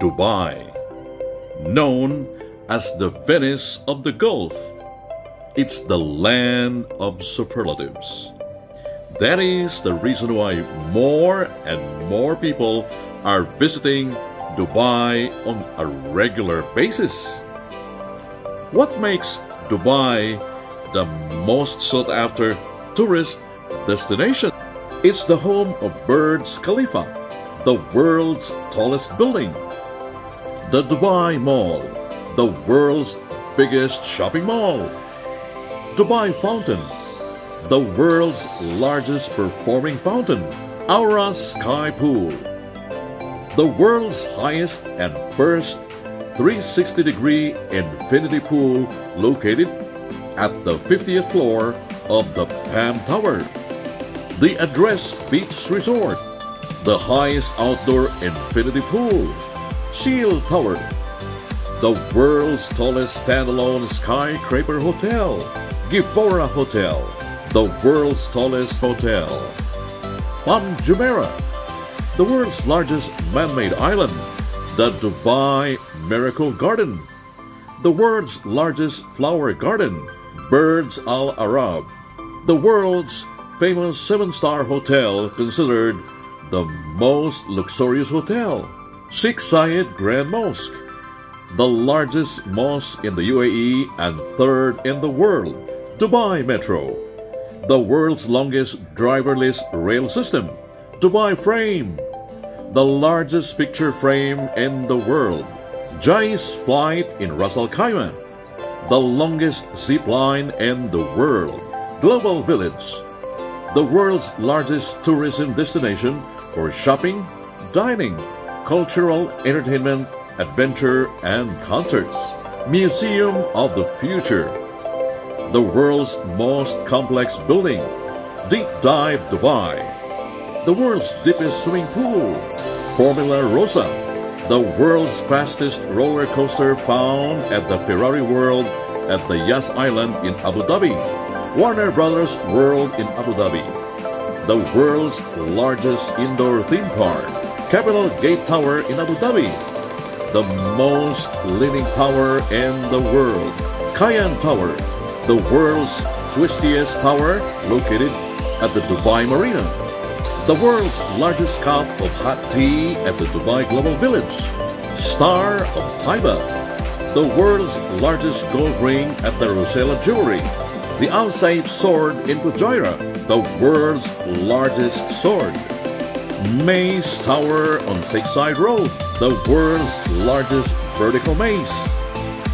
Dubai. Known as the Venice of the Gulf, it's the land of superlatives. That is the reason why more and more people are visiting Dubai on a regular basis. What makes Dubai the most sought after tourist destination? It's the home of Burj Khalifa, the world's tallest building. The Dubai Mall, the world's biggest shopping mall. Dubai Fountain, the world's largest performing fountain. Aura Sky Pool, the world's highest and first 360 degree infinity pool located at the 50th floor of the Palm Tower. The Address Beach Resort, the highest outdoor infinity pool. Shield Tower, the world's tallest standalone skyscraper hotel. Gevora Hotel, the world's tallest hotel. Palm Jumeirah, the world's largest man-made island. The Dubai Miracle Garden, the world's largest flower garden. Burj Al Arab, the world's famous seven-star hotel considered the most luxurious hotel. Sheikh Zayed Grand Mosque, the largest mosque in the UAE and third in the world. Dubai Metro, the world's longest driverless rail system. Dubai Frame, the largest picture frame in the world. Jais Flight in Ras Al Khaimah, the longest zip line in the world. Global Village, the world's largest tourism destination for shopping, dining, cultural entertainment, adventure, and concerts. Museum of the Future, the world's most complex building. Deep Dive Dubai, the world's deepest swimming pool. Formula Rossa, the world's fastest roller coaster found at the Ferrari World at the Yas Island in Abu Dhabi. Warner Brothers World in Abu Dhabi, the world's largest indoor theme park. Capital Gate Tower in Abu Dhabi, the most leaning tower in the world. Cayan Tower, the world's twistiest tower located at the Dubai Marina. The world's largest cup of hot tea at the Dubai Global Village, Star of Taiba, the world's largest gold ring at the Rosella Jewelry, the Al-Saif sword in Fujairah, the world's largest sword, Maze Tower on Sheikh Zayed Road, the world's largest vertical maze.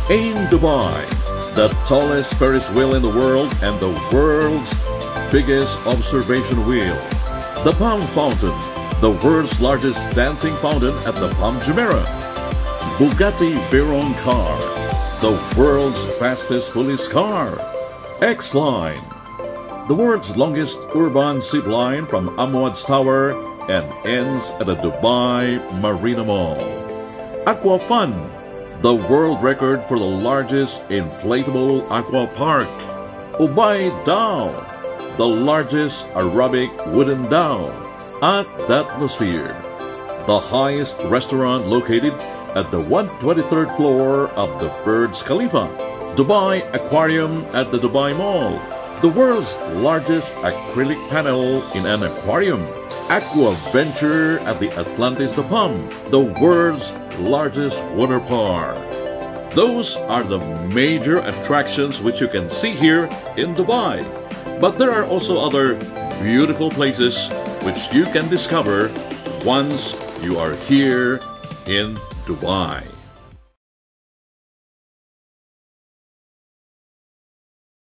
Ain Dubai, the tallest Ferris wheel in the world and the world's biggest observation wheel. The Palm Fountain, the world's largest dancing fountain at the Palm Jumeirah. Bugatti Veyron car, the world's fastest police car. X-Line, the world's longest urban zip line from Amwad's Tower and ends at the Dubai Marina Mall. Aqua Fun, the world record for the largest inflatable aqua park. Ubay Dao, the largest Arabic wooden dhow at the Atmosphere, the highest restaurant located at the 123rd floor of the Burj Khalifa, Dubai Aquarium at the Dubai Mall, the world's largest acrylic panel in an aquarium, Aqua Venture at the Atlantis de Palm, the world's largest water park. Those are the major attractions which you can see here in Dubai. But there are also other beautiful places which you can discover once you are here in Dubai.